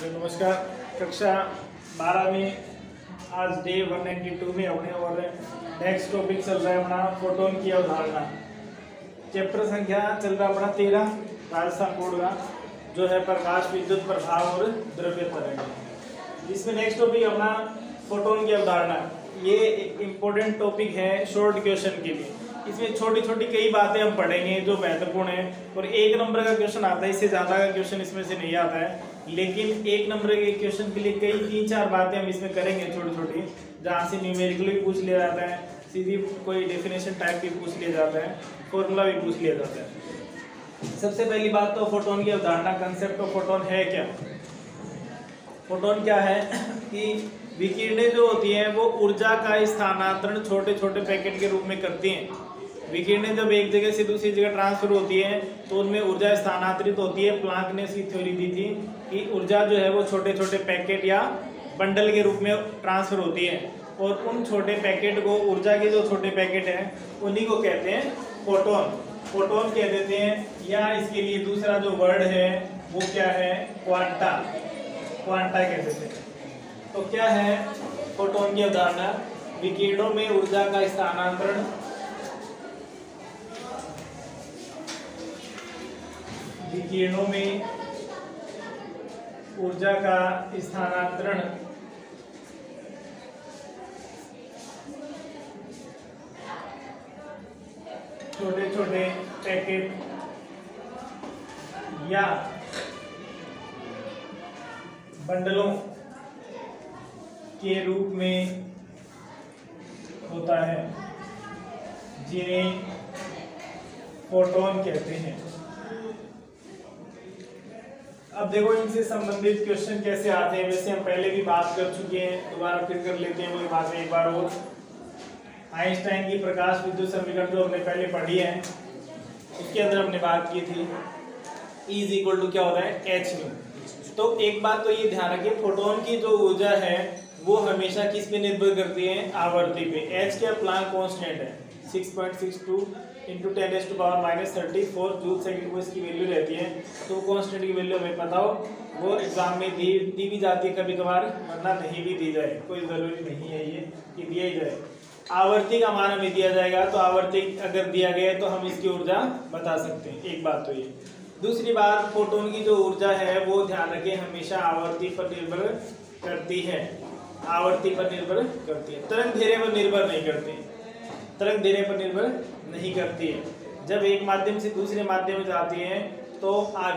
तो नमस्कार, कक्षा बारह में आज डे 192 में अपने और नेक्स्ट टॉपिक चल रहा है अपना फोटोन की अवधारणा। चैप्टर संख्या चल रहा है अपना तेरह, राजस्थान बोर्ड का, जो है प्रकाश, विद्युत, प्रभाव और द्रव्य तरंग इसमें नेक्स्ट टॉपिक अपना फोटोन की अवधारणा। ये एक इम्पोर्टेंट टॉपिक है शॉर्ट क्वेश्चन के लिए। इसमें छोटी छोटी कई बातें हम पढ़ेंगे जो महत्वपूर्ण है। और एक नंबर का क्वेश्चन आता है, इससे ज़्यादा का क्वेश्चन इसमें से नहीं आता है। लेकिन एक नंबर के क्वेश्चन के लिए कई तीन चार बातें हम इसमें करेंगे छोटी छोटी जहाँ से न्यूमेरिकली पूछ लिया जाता है, सीधी कोई डेफिनेशन टाइप भी पूछ लिया जाता है फॉर्मूला भी पूछ लिया जाता है। सबसे पहली बात तो फोटोन की अवधारणा कंसेप्ट ऑफ़ फोटोन है क्या? फोटोन क्या है? कि विकिरणें जो होती हैं, वो ऊर्जा का स्थानांतरण छोटे छोटे पैकेट के रूप में करती हैं। विकिरणें जब एक जगह से दूसरी जगह ट्रांसफ़र होती है तो उनमें ऊर्जा स्थानांतरित होती है। प्लांक ने इसकी थ्योरी दी थी कि ऊर्जा जो है वो छोटे छोटे पैकेट या बंडल के रूप में ट्रांसफ़र होती है। और उन छोटे पैकेट को, ऊर्जा के जो छोटे पैकेट हैं, उन्हीं को कहते हैं फोटोन। फोटोन कह देते हैं, या इसके लिए दूसरा जो वर्ड है, वो क्या है? क्वांटा। क्वांटा कह देते हैं। तो क्या है फोटोन की अवधारणा? विकिरणों में ऊर्जा का स्थानांतरण विकिरणों में ऊर्जा का स्थानांतरण। छोटे छोटे पैकेट या बंडलों के रूप में होता है, जिन्हें फोटोन कहते हैं। अब देखो इनसे संबंधित क्वेश्चन कैसे आते हैं? वैसे हम पहले भी बात कर चुके हैं, दोबारा फिर कर लेते हैं, वही बातें एक बार और। आइंस्टाइन की प्रकाश विद्युत समीकरण जो हमने पहले पढ़ी है, उसके अंदर हमने बात की थी। इज़ इक्वल टू क्या होता है? एच न्यू तो एक बात तो ये ध्यान रखिए फोटोन की जो ऊर्जा है, वो हमेशा किस पे निर्भर करती है? आवर्ती पे। एच क्या प्लांक कांस्टेंट है? 6.62 into ten s to power minus thirty four joule second को इसकी वैल्यू रहती है। तो कॉन्स्टेंट की वैल्यू हमें पता हो, वो एग्ज़ाम में दी दी भी जाती है कभी कभार वरना नहीं भी दी जाए। कोई ज़रूरी नहीं है ये कि दिया ही जाए। आवर्ती का मान हमें दिया जाएगा तो आवर्ती अगर दिया गया तो हम इसकी ऊर्जा बता सकते हैं। एक बात तो ये। दूसरी बात, फोटोन की जो ऊर्जा है, वो ध्यान रखें, हमेशा आवर्ती पर निर्भर करती है। आवर्ती पर निर्भर करती है। तरंग धेरे पर निर्भर नहीं करती। तरंग धेरे पर निर्भर नहीं करती है। जब एक माध्यम से दूसरे माध्यम में जाती है तो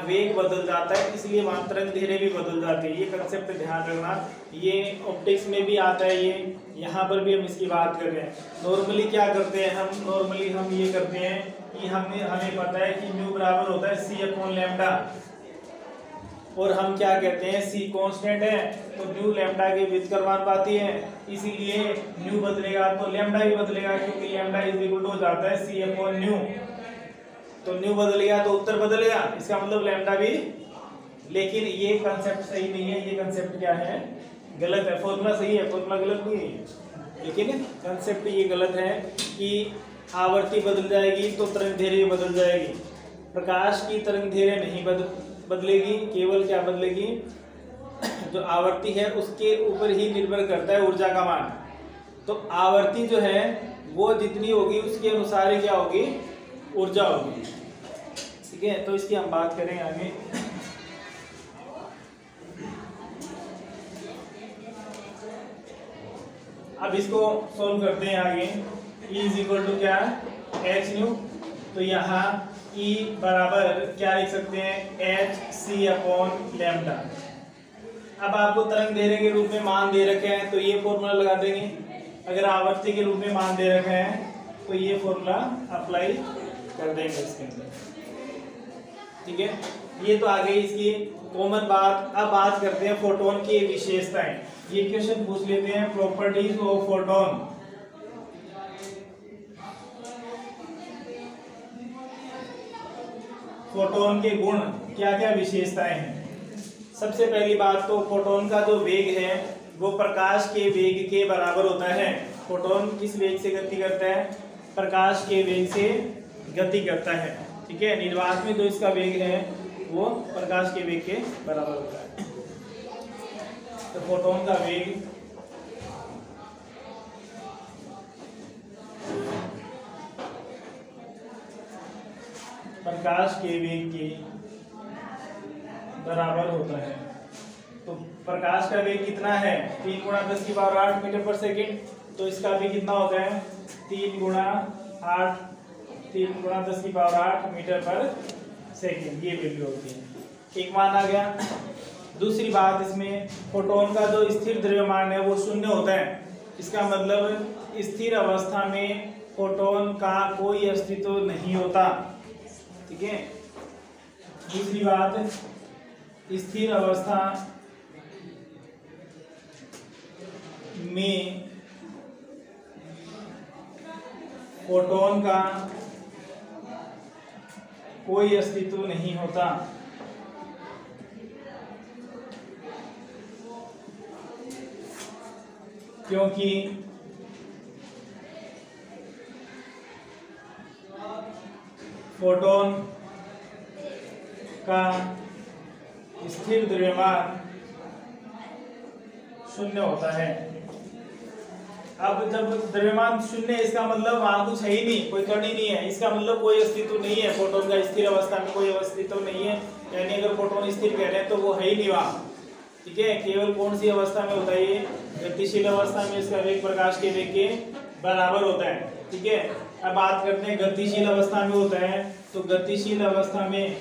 वेग बदल जाता है, इसलिए वहाँ तरंग धीरे भी बदल जाती है। ये कंसेप्ट ध्यान रखना। ये ऑप्टिक्स में भी आता है, ये यहाँ पर भी हम इसकी बात कर रहे हैं। नॉर्मली क्या करते हैं हम? नॉर्मली हम ये करते हैं कि हमने, हमें पता है कि न्यू बराबर होता है सी अपॉन लेमडा और हम क्या कहते हैं सी कांस्टेंट है तो न्यू लेमडा के विद मान पाती है। इसीलिए न्यू बदलेगा तो लेमडा भी बदलेगा, क्योंकि लेमडा इज़ इक्वल टू हो जाता है सी अपॉन न्यू तो न्यू बदलेगा तो उत्तर बदलेगा इसका मतलब लेमडा भी। लेकिन ये कंसेप्ट सही नहीं है, ये कंसेप्ट क्या है? गलत है फॉर्मूला सही है फॉर्मूला गलत नहीं है। लेकिन कंसेप्ट ये गलत है कि आवर्ती बदल जाएगी तो तरंग धैर्य बदल जाएगी। प्रकाश की तरंग धैर्य नहीं बदल बदलेगी, केवल क्या बदलेगी? जो आवर्ती है, उसके ऊपर ही निर्भर करता है ऊर्जा का मान। तो आवर्ती जो है, वो जितनी होगी, उसके अनुसार ही क्या होगी? ऊर्जा होगी। ठीक है? तो इसकी हम बात करें आगे। अब इसको सोल्व करते हैं आगे। इज़ इक्वल टू क्या? एच न्यू तो यहाँ E बराबर क्या लिख सकते हैं? एच सी अपॉन लेमडा अब आपको तरंग धेरे के रूप में मान दे रखे हैं तो ये फॉर्मूला लगा देंगे। अगर आवर्ती के रूप में मान दे रखे हैं तो ये फॉर्मूला अप्लाई कर देंगे इसके अंदर। ठीक है? ये तो आ गई इसकी कॉमन बात। अब बात करते हैं फोटोन की विशेषताएँ। ये क्वेश्चन पूछ लेते हैं प्रॉपर्टीज़ ऑफ़ फोटोन फोटोन के गुण क्या क्या विशेषताएँ हैं? सबसे पहली बात तो फोटोन का जो वेग है, वो प्रकाश के वेग के बराबर होता है। फोटोन किस वेग से गति करता है? प्रकाश के वेग से गति करता है। ठीक है? निर्वात में जो इसका वेग है, वो प्रकाश के वेग के बराबर होता है। तो फोटोन का वेग के वेग के बराबर होता है। तो प्रकाश का वेग कितना है? तीन गुणा दस की पावर आठ मीटर पर सेकेंड। तो इसका भी कितना होता है तीन गुणा आठ, तीन गुणा दस की पावर आठ मीटर पर सेकेंड। ये वैल्यू होती है एक मान आ गया। दूसरी बात, इसमें फोटोन का जो स्थिर द्रव्यमान है, वो शून्य होता है। इसका मतलब स्थिर अवस्था में फोटोन का कोई अस्तित्व नहीं होता। ठीक है दूसरी बात स्थिर अवस्था में फोटोन का कोई अस्तित्व नहीं होता। क्योंकि फोटोन का स्थिर द्रव्यमान शून्य होता है। अब जब द्रव्यमान शून्य इसका मतलब वहाँ कुछ है ही नहीं, कोई ही नहीं है। इसका मतलब कोई अस्तित्व नहीं है, फोटोन का स्थिर अवस्था में कोई अस्तित्व नहीं है। यानी अगर फोटोन स्थिर कह रहे हैं तो वो है ही नहीं वहाँ। ठीक है? केवल कौन सी अवस्था में होता है ये? गतिशील अवस्था में इसका वेग प्रकाश के वेग के बराबर होता है। ठीक है? अब बात करते हैं, गतिशील अवस्था में होता है। तो गतिशील अवस्था में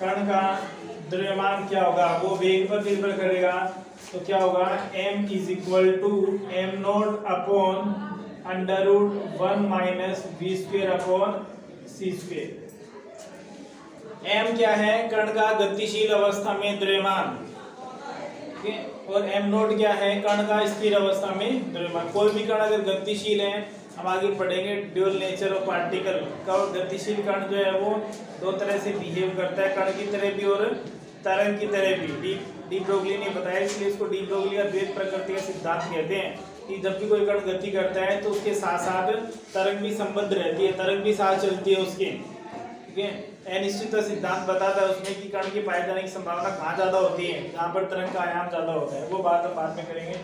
कण का द्रव्यमान क्या होगा? वो वेग पर निर्भर करेगा। तो क्या होगा? M is equal to M naught upon under root one minus B square upon C square M क्या है? कण का गतिशील अवस्था में द्रव्यमान। और m नोट क्या है? कण का स्थिर अवस्था में द्रव्यमान। कोई भी कण अगर गतिशील है, हम आगे पढ़ेंगे ड्यूल नेचर ऑफ़ पार्टिकल का। गतिशील कण जो है वो दो तरह से बिहेव करता है। कण की तरह भी और तरंग की तरह भी। डी डी ब्रोगली ने बताया, इसलिए इसको डी ब्रोगली का द्वैत प्रकृति का सिद्धांत कहते हैं कि जब भी कोई कण गति करता है तो उसके साथ साथ तरंग भी संबद्ध रहती है। तरंग भी साथ चलती है उसके। ठीक है अनिश्चित सिद्धांत बताता है उसमें कि कण के पाए जाने की संभावना कहाँ ज़्यादा होती है? जहाँ पर तरंग का आयाम ज़्यादा होता है। वो बात हम बाद में करेंगे।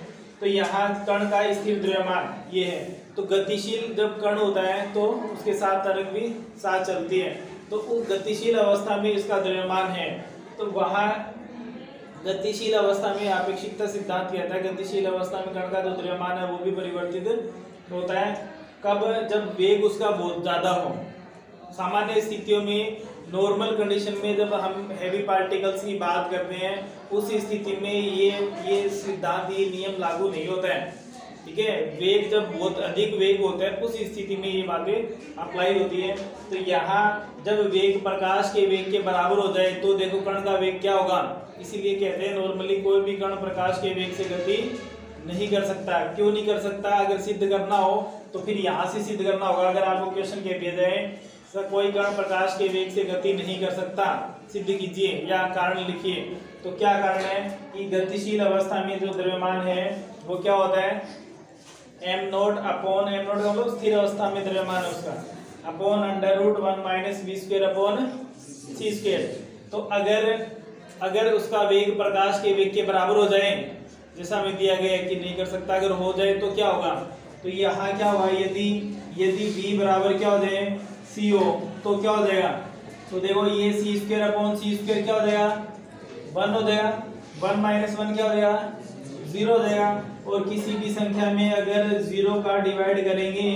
तो यहाँ कण का स्थिर द्रव्यमान, ये है। तो गतिशील जब कण होता है तो उसके साथ तरंग भी साथ चलती है। तो उस गतिशील अवस्था में इसका द्रव्यमान है। तो वहाँ गतिशील अवस्था में अपेक्षिकता सिद्धांत कहता है, गतिशील अवस्था में कण का जो द्रव्यमान है, वो भी परिवर्तित होता है। कब? जब वेग उसका बहुत ज़्यादा हो। सामान्य स्थितियों में नॉर्मल कंडीशन में जब हम हैवी पार्टिकल्स की बात करते हैं, उस स्थिति में ये ये सिद्धांत, ये नियम लागू नहीं होता है। ठीक है? वेग जब बहुत अधिक वेग होता है, उस स्थिति में ये बातें अप्लाई होती है। तो यहाँ जब वेग प्रकाश के वेग के बराबर हो जाए तो देखो कण का वेग क्या होगा? इसीलिए कहते हैं नॉर्मली कोई भी कण प्रकाश के वेग से गति नहीं कर सकता। क्यों नहीं कर सकता? अगर सिद्ध करना हो तो फिर यहाँ से सिद्ध करना होगा। अगर आपको क्वेश्चन कह दिया जाए सर, कोई कण प्रकाश के वेग से गति नहीं कर सकता। सिद्ध कीजिए, या कारण लिखिए। तो क्या कारण है कि गतिशील अवस्था में जो द्रव्यमान है, वो क्या होता है? M naught upon M naught का मतलब स्थिर अवस्था में द्रव्यमान है उसका। Upon under root one minus B square upon C square तो अगर अगर उसका वेग प्रकाश के वेग के बराबर हो जाए, जैसा हमें दिया गया है कि नहीं कर सकता, अगर हो जाए तो क्या होगा? तो यहाँ क्या होगा? यदि यदि बी बराबर क्या हो जाए? सी हो तो क्या हो जाएगा? तो देखो ये C square upon C square क्या हो जाएगा? वन हो जाएगा। वन माइनस वन क्या हो जाएगा? ज़ीरो हो जाएगा। और किसी भी संख्या में अगर ज़ीरो का डिवाइड करेंगे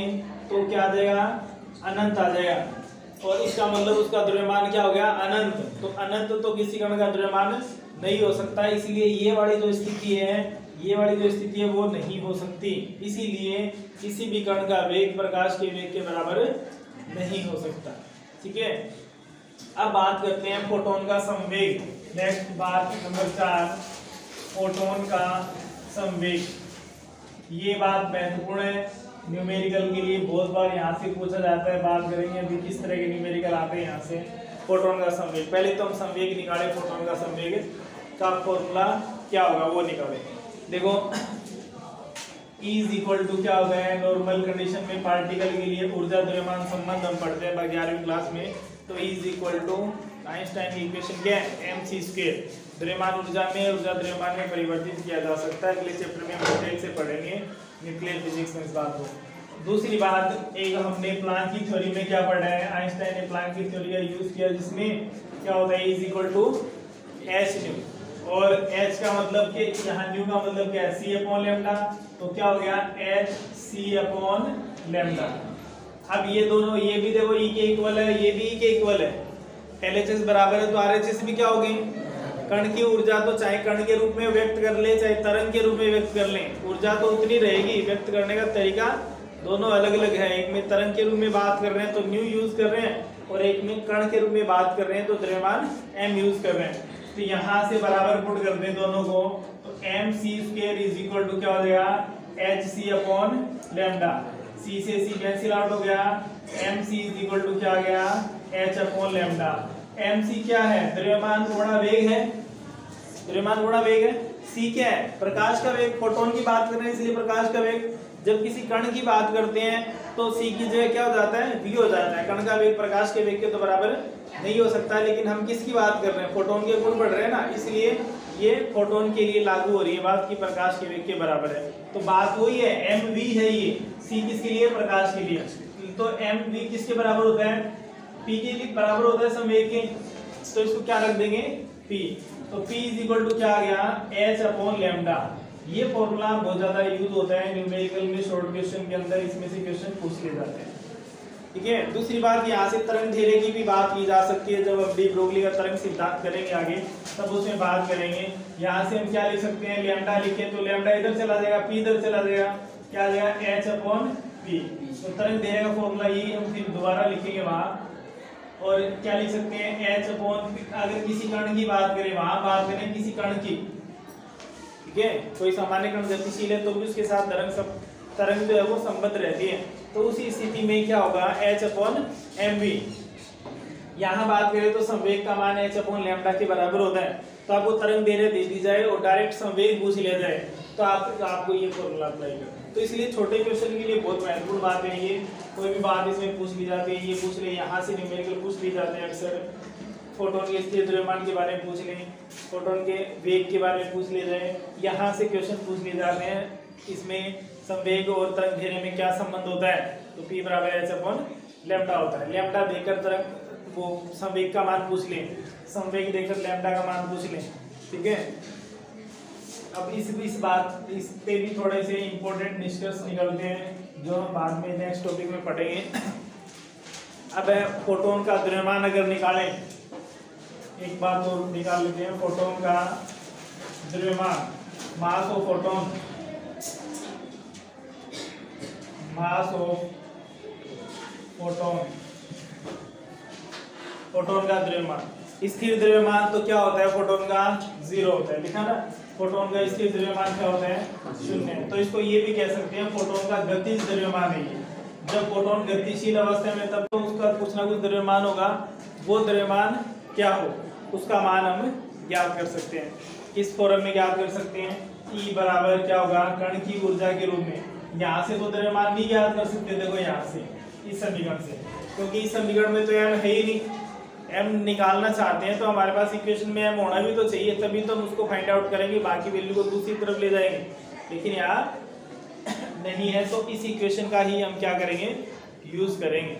तो क्या आ जाएगा? अनंत आ जाएगा। और इसका मतलब उसका द्रव्यमान क्या हो गया? अनंत। तो अनंत तो किसी कण का द्रव्यमान नहीं हो सकता। इसीलिए ये वाली जो स्थिति है, ये वाली जो स्थिति है, वो नहीं हो सकती। इसीलिए किसी भी कण का वेग प्रकाश के वेग के बराबर नहीं हो सकता। ठीक है? अब बात करते हैं फोटोन का संवेग। नेक्स्ट बात नंबर चार फोटोन का संवेग। ये बात महत्वपूर्ण है। न्यूमेरिकल के लिए बहुत बार यहाँ से पूछा जाता है, बात करेंगे अभी किस तरह के न्यूमेरिकल आते हैं यहाँ से। फोटोन का संवेग। पहले तो हम संवेग निकाले फोटोन का संवेग का फॉर्मूला क्या होगा वो निकालेंगे देखो इज़ इक्वल टू क्या होगा है? नॉर्मल कंडीशन में पार्टिकल के लिए ऊर्जा द्रव्यमान संबंध हम पढ़ते हैं ग्यारहवीं क्लास में। तो is equal to Einstein equation क्या है? एम सी स्क्वेयर द्रव्यमान ऊर्जा में ऊर्जा द्रव्यमान में परिवर्तित किया जा सकता है। अगले चैप्टर में हम डिटेल से पढ़ेंगे। न्यूक्लियर फिजिक्स में इस बात को। दूसरी बात, एक हमने प्लांक की थ्योरी में क्या पढ़ा है? आइंस्टाइन ने प्लांक की थ्योरी का यूज़ किया जिसमें क्या होता है? Is equal to H nu और एच का मतलब कि यहाँ न्यू का मतलब क्या है सी अपॉन लेमडा तो क्या हो गया? एच सी अपॉन लेमडा अब ये दोनों, ये भी देखो ई e के इक्वल है, ये भी ई e के इक्वल है। एल एच एस बराबर है तो आर एच एस भी क्या हो होगी? कण की ऊर्जा तो चाहे कण के रूप में व्यक्त कर ले, चाहे तरंग के रूप में व्यक्त कर ले, ऊर्जा तो उतनी रहेगी। व्यक्त करने का तरीका दोनों अलग अलग है। एक में तरंग के रूप में बात कर रहे हैं तो न्यू यूज़ कर रहे हैं, और एक में कण के रूप में बात कर रहे हैं तो द्रव्यमान एम यूज़ कर रहे हैं। तो यहाँ से बराबर पुट कर दें दोनों को तो M C square is equal to क्या हो जाएगा? H C upon lambda C से सी कैंसिल आउट हो गया. M C is equal to क्या गया? H upon lambda M C क्या है? द्रव्यमान गुणा वेग है। द्रव्यमान गुणा वेग है। सी क्या है? प्रकाश का वेग। फोटोन की बात कर रहे हैं, इसलिए प्रकाश का वेग। जब किसी कण की बात करते हैं तो सी की जगह क्या हो जाता है? वी हो जाता है। कण का वेग प्रकाश के वेग के तो बराबर नहीं हो सकता, लेकिन हम किसकी बात कर रहे हैं? फोटोन के गुण बढ़ रहे हैं ना, इसलिए ये फोटोन के लिए लागू हो रही है बात की प्रकाश के वेग के बराबर है। तो बात वही है एम वी है ये। सी किसके लिए? प्रकाश के लिए। तो एम वी किसके बराबर होता है? पी के लिए बराबर होता है संवेग के। तो इसको क्या रख देंगे? पी तो पी इज़ इक्वल टू क्या आ गया? एच अपॉन लेमडा ये फॉर्मूला बहुत ज़्यादा यूज़ होता है न्यूमेरिकल में शॉर्ट क्वेश्चन के अंदर, इसमें से क्वेश्चन पूछ ले जाते हैं। ठीक है? दूसरी बात, यहाँ से तरंग धेरे की भी बात की जा सकती है। जब अब डी ब्रोगली का तरंग सिद्धांत करेंगे आगे, तब उसमें बात करेंगे। यहाँ से हम क्या लिख सकते हैं? लेमडा लिखे तो लेमडा इधर चला जाएगा पी इधर चला जाएगा। क्या आ जाएगा? एच अपॉन पी तो तरंग धेरे का फॉर्मूला ये हम फिर दोबारा लिखेंगे वहाँ। और क्या लिख सकते हैं? एच अपॉन अगर किसी कर्ण की बात करें, वहाँ बात करें किसी कर्ण की। ठीक है? कोई सामान्य कण गतिशील है तो भी उसके साथ तरंग सब तरंग जो है वो संबद्ध रहती है। तो उसी स्थिति में क्या होगा? एच अपॉन एम वी यहाँ बात करें तो संवेग का मान एच अपॉन लेमडा के बराबर होता है। तो आपको तरंग देने दे दी जाए और डायरेक्ट संवेग पूछ लिया जाए। तो आप तो आपको ये फॉर्मूला अप्लाई कर तो इसलिए छोटे क्वेश्चन के लिए बहुत महत्वपूर्ण बात है ये। कोई भी बात इसमें पूछ ली जाती है, ये पूछ ले, यहाँ से न्यूमेरिकल पूछ ली जाते हैं अक्सर। फोटोन के स्थिर द्रव्यमान के बारे में पूछ लें। फोटोन के वेग के बारे में पूछ ले जाए यहाँ से क्वेश्चन पूछ लिए जाते हैं, इसमें संवेग और तरंग घेरे में क्या संबंध होता है? तो पी बराबर एच अपॉन लेमडा होता है। लेमडा देकर तरंग, वो संवेग का मान पूछ लें। संवेग देकर लेमडा का मान पूछ लें। ठीक है? अब इस इस बात, इस पे भी थोड़े से इम्पोर्टेंट निष्कर्ष निकलते हैं, जो हम बाद में नेक्स्ट टॉपिक में पढ़ेंगे। अब फोटोन का द्रव्यमान अगर निकालें एक बात तो निकाल लेते हैं फोटोन का द्रव्यमान, mass of photon. Mass of photon. Photon का द्रव्यमान। स्थिर द्रव्यमान तो क्या होता है? फोटोन का ज़ीरो होता है। लिखा ना? फोटोन का स्थिर द्रव्यमान क्या होता है? शून्य। तो इसको ये भी कह सकते हैं, फोटोन का गतिज द्रव्यमान है जब फोटोन गतिशील अवस्था में तब तो उसका कुछ ना कुछ द्रव्यमान होगा। वो द्रव्यमान क्या हो? उसका मान हम ज्ञात कर सकते हैं। किस फॉर्म में ज्ञात कर सकते हैं? ई बराबर क्या होगा? कण की ऊर्जा के रूप में। यहाँ से तो द्रव्यमान नहीं ज्ञात कर सकते देखो यहाँ से, इस समीकरण से। क्योंकि इस समीकरण में तो एम है ही नहीं। एम निकालना चाहते हैं तो हमारे पास इक्वेशन में एम होना भी तो चाहिए। तभी तो हम उसको फाइंड आउट करेंगे, बाकी वैल्यू को दूसरी तरफ़ ले जाएँगे। लेकिन यहाँ नहीं है तो इस इक्वेशन का ही हम क्या करेंगे? यूज़ करेंगे।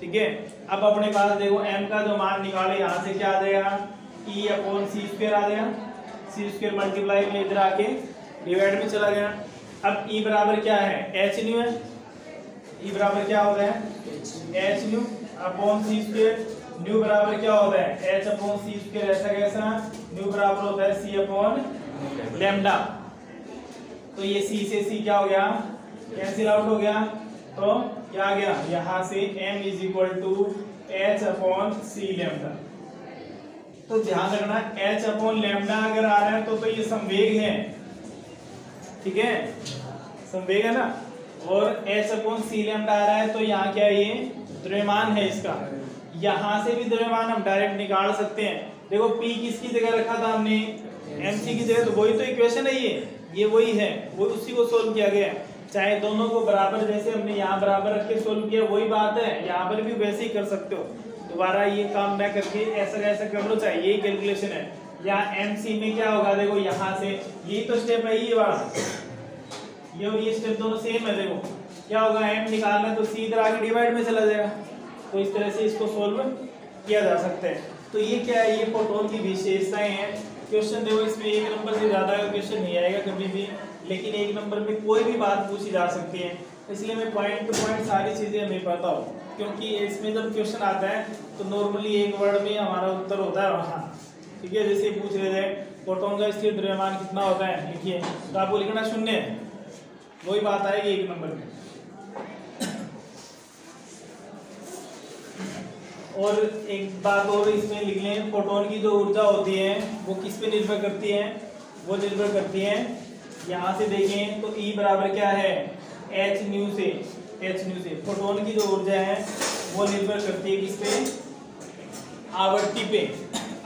ठीक है? अब अपने पास देखो एम का जो मान निकाले, यहाँ से क्या आ जाएगा? ई अपॉन सी स्क्र आ गया। सी स्क्र मल्टीप्लाई में इधर आके डिवाइड में चला गया। अब e बराबर क्या है? एच न्यू है। E बराबर क्या होता है H nu upon C square nu बराबर क्या होता है एच अपॉन सी स्क्र ऐसा कैसा? न्यू बराबर होता है सी अपॉन लेमडा तो ये सी से सी क्या हो गया? कैंसिल आउट हो गया। तो क्या आ गया? यहाँ से m is equal to H upon C lambda तो ध्यान रखना, h अपॉन लेमडा अगर आ रहा है तो तो ये संवेग है। ठीक है? संवेग है ना? और h अपॉन सी लेमडा आ रहा है तो यहाँ क्या ये? द्रव्यमान है इसका। यहाँ से भी द्रव्यमान हम डायरेक्ट निकाल सकते हैं। देखो, p किसकी जगह रखा था हमने? mc की जगह। तो वही तो इक्वेशन है ये। ये वही है। वो उसी को सोल्व किया गया है। चाहे दोनों को बराबर जैसे हमने यहाँ बराबर रख के सोल्व किया, वही बात है। यहाँ पर भी वैसे ही कर सकते हो। दोबारा ये काम न करके ऐसा ऐसा कर लो, चाहे यही कैलकुलेशन है। या एम सी में क्या होगा, देखो यहाँ से, यही तो स्टेप है, ये वाला। ये और ये स्टेप दोनों सेम है, देखो। क्या होगा एम निकालना तो सी इधर आगे डिवाइड में चला जाएगा। तो इस तरह से इसको सोल्व किया जा सकता है। तो ये क्या है, ये फोटोन की विशेषताएँ हैं। क्वेश्चन देखो, इसमें एक नंबर से ज़्यादा का क्वेश्चन नहीं आएगा कभी भी, लेकिन एक नंबर में कोई भी बात पूछी जा सकती है। इसलिए मैं पॉइंट टू पॉइंट सारी चीज़ें हमें पता हूँ, क्योंकि इसमें जब क्वेश्चन आता है तो नॉर्मली एक वर्ड में हमारा उत्तर होता है वहाँ। ठीक है, जैसे पूछ रहे थे फोटोन का स्थिर द्रव्यमान कितना होता है? लिखिए तो आपको लिखना शून्य। है वही बात आएगी एक नंबर में। और एक बात और इसमें लिख लें, फोटोन की जो ऊर्जा होती है, वो किस पे निर्भर करती है? वो निर्भर करती है यहाँ से देखें तो E बराबर क्या है? एच न्यू से एच न्यू से। फोटोन की जो ऊर्जा है, वो निर्भर करती है किस पे? आवर्ती पे।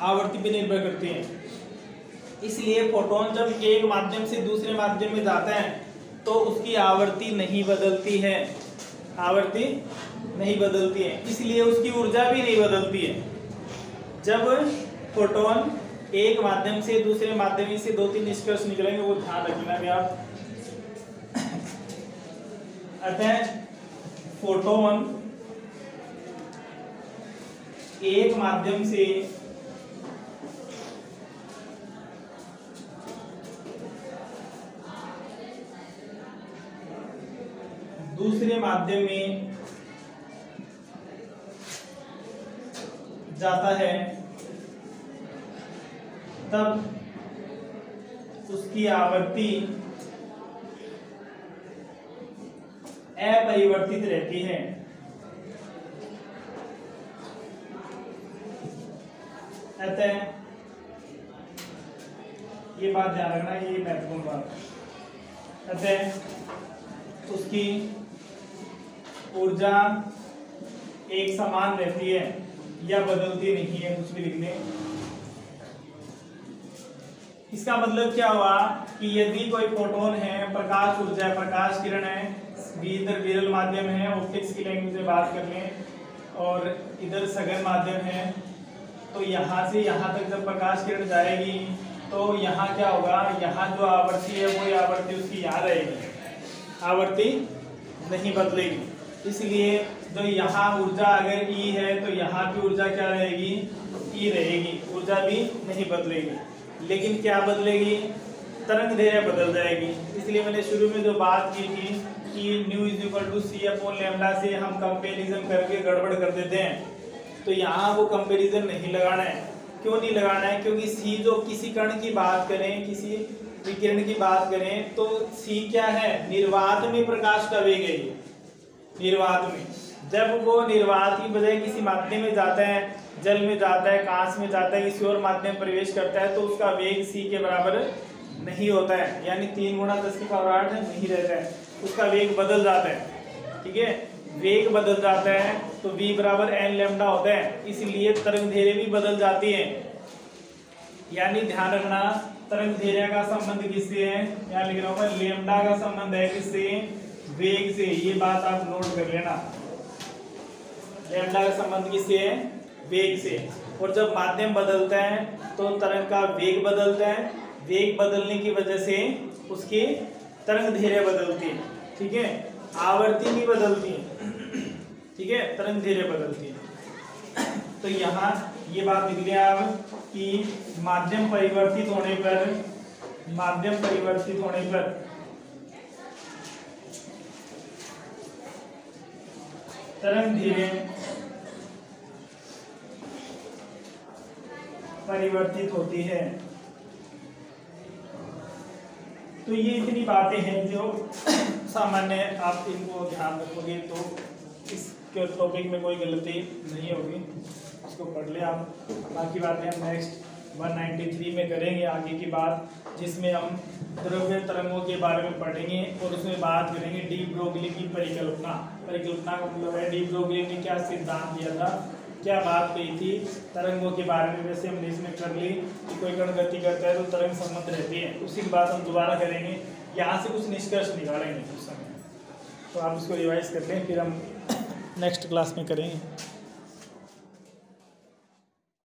आवर्ती पे निर्भर करती है। इसलिए फोटोन जब एक माध्यम से दूसरे माध्यम में जाता है तो उसकी आवर्ती नहीं बदलती है। आवर्ती नहीं बदलती है, इसलिए उसकी ऊर्जा भी नहीं बदलती है। जब फोटोन एक माध्यम से दूसरे माध्यम से दो तीन निष्कर्ष निकलेंगे, वो ध्यान रखना भी आप अतः फोटोन एक माध्यम से दूसरे माध्यम में जाता है, तब उसकी आवृत्ति अपरिवर्तित रहती है। अतः ये बात ध्यान रखना, ये महत्वपूर्ण बात। अतः उसकी ऊर्जा एक समान रहती है या बदलती नहीं है, कुछ भी लिखने। इसका मतलब क्या हुआ कि यदि कोई फोटोन है, प्रकाश ऊर्जा है, प्रकाश किरण है इधर विरल माध्यम है ऑप्टिक्स की लैंग्वेज में बात कर लें, और इधर सघन माध्यम है तो यहाँ से यहाँ तक जब प्रकाश किरण जाएगी तो यहाँ क्या होगा? यहाँ जो आवृत्ति है, वही आवृत्ति उसकी यहाँ रहेगी आवृत्ति नहीं बदलेगी। इसलिए जो यहाँ ऊर्जा अगर ई है तो यहाँ की ऊर्जा क्या रहेगी? ई रहेगी। ऊर्जा भी नहीं बदलेगी। लेकिन क्या बदलेगी? तरंग धैर्य बदल जाएगी। इसलिए मैंने शुरू में जो बात की थी कि nu is equal to C upon lambda से हम कंपेरिजन करके गड़बड़ कर देते हैं। तो यहाँ वो कंपेरिजन नहीं लगाना है। क्यों नहीं लगाना है? क्योंकि सी जो किसी कण की बात करें, किसी विकिरण की बात करें तो सी क्या है? निर्वात में प्रकाश का वेग है। निर्वात में। जब वो निर्वात की बजाय किसी माध्यम में जाता है, जल में जाता है, कांच में जाता है, किसी और माध्यम में प्रवेश करता है तो उसका वेग सी के बराबर नहीं होता है। यानी तीन गुणा दस की पावर आठ नहीं रहता है। उसका वेग बदल जाता है। ठीक है? वेग बदल जाता है तो v बराबर एन लेमडा होता है। इसलिए तरंग धैर्य भी बदल जाती है। यानी ध्यान रखना तरंग धैर्य का संबंध किससे है? यहाँ लिख रहा हूँ लेमडा का संबंध है किससे? वेग से ये बात आप नोट कर लेना। लेमडा का संबंध किससे है? वेग से। और जब माध्यम बदलता है तो तरंग का वेग बदलता है। वेग बदलने की वजह से उसकी तरंग धैर्य बदलती है। ठीक है? आवर्ती भी बदलती है। ठीक है? तरंग धीरे बदलती है। तो यहाँ ये बात लिख लिया आप कि माध्यम परिवर्तित होने पर, माध्यम परिवर्तित होने पर तरंग धैर्य परिवर्तित होती है। तो ये इतनी बातें हैं जो सामान्य आप इनको ध्यान रखोगे तो इस टॉपिक में कोई गलती नहीं होगी। इसको पढ़ ले आप। बाकी बातें हम नेक्स्ट 193 में करेंगे आगे की बात, जिसमें हम द्रव्य तरंगों के बारे में पढ़ेंगे और उसमें बात करेंगे डी ब्रोगली की परिकल्पना। परिकल्पना का मतलब है डी ब्रोगली ने क्या सिद्धांत दिया था? क्या बात कही थी? तरंगों के बारे में वैसे हमने इसमें कर ली कि कोई कण गति करता है तो तरंग संबंध रहती है। उसी की बात हम दोबारा करेंगे। यहाँ से कुछ निष्कर्ष निकालेंगे उस समय। तो आप इसको रिवाइज कर लें फिर हम नेक्स्ट क्लास में करेंगे।